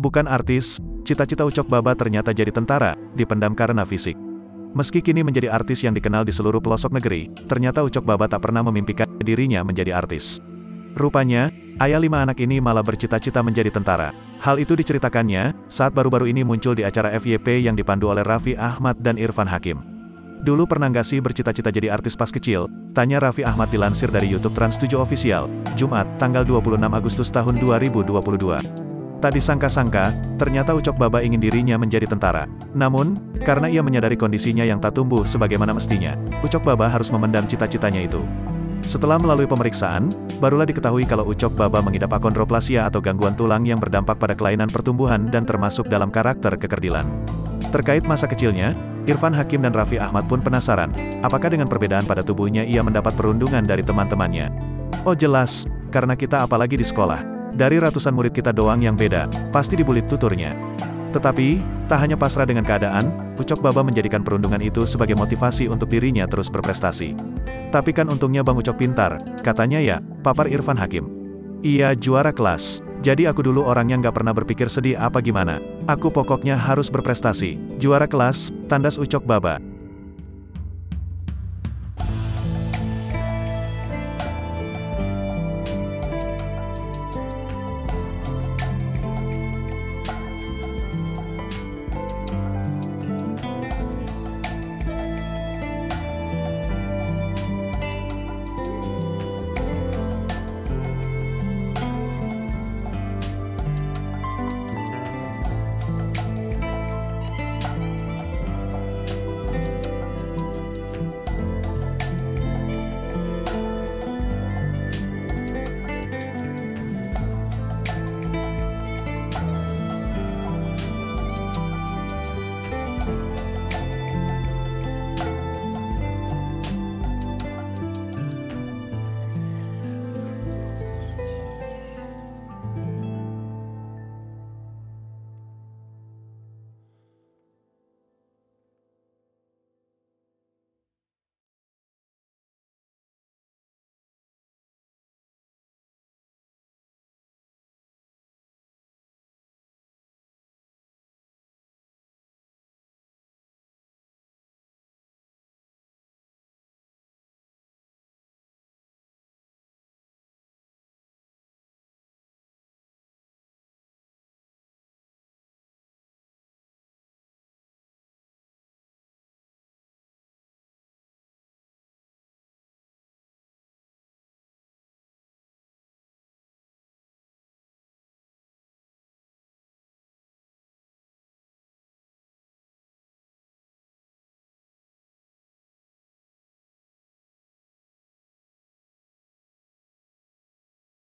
Bukan artis, cita-cita Ucok Baba ternyata jadi tentara, dipendam karena fisik. Meski kini menjadi artis yang dikenal di seluruh pelosok negeri, ternyata Ucok Baba tak pernah memimpikan dirinya menjadi artis. Rupanya, ayah lima anak ini malah bercita-cita menjadi tentara. Hal itu diceritakannya, saat baru-baru ini muncul di acara FYP yang dipandu oleh Raffi Ahmad dan Irfan Hakim. Dulu pernah nggak sih bercita-cita jadi artis pas kecil? Tanya Raffi Ahmad dilansir dari YouTube Trans 7 Official, Jumat, tanggal 26 Agustus tahun 2022. Tak disangka-sangka, ternyata Ucok Baba ingin dirinya menjadi tentara. Namun, karena ia menyadari kondisinya yang tak tumbuh sebagaimana mestinya, Ucok Baba harus memendam cita-citanya itu. Setelah melalui pemeriksaan, barulah diketahui kalau Ucok Baba mengidap akondroplasia atau gangguan tulang yang berdampak pada kelainan pertumbuhan dan termasuk dalam karakter kekerdilan. Terkait masa kecilnya, Irfan Hakim dan Raffi Ahmad pun penasaran, apakah dengan perbedaan pada tubuhnya ia mendapat perundungan dari teman-temannya. Oh jelas, karena kita apalagi di sekolah. Dari ratusan murid kita doang yang beda, pasti dibulit tuturnya. Tetapi, tak hanya pasrah dengan keadaan, Ucok Baba menjadikan perundungan itu sebagai motivasi untuk dirinya terus berprestasi. Tapi kan untungnya Bang Ucok pintar, katanya ya, papar Irfan Hakim. Iya juara kelas, jadi aku dulu orangnya nggak pernah berpikir sedih apa gimana. Aku pokoknya harus berprestasi. Juara kelas, tandas Ucok Baba.